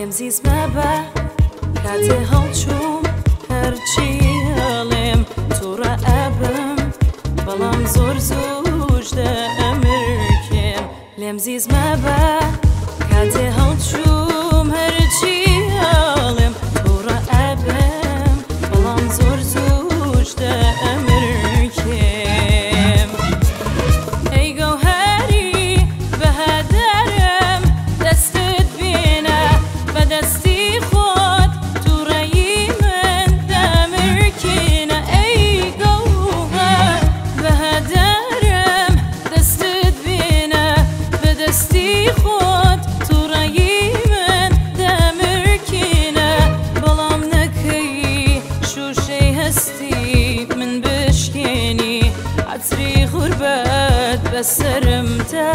الیم زیز مبا کات هال هر چی الیم تو را ابم بالام زور زوج امر کم لیم زیز مبا کات هال عتری غوربەت بەسرم تا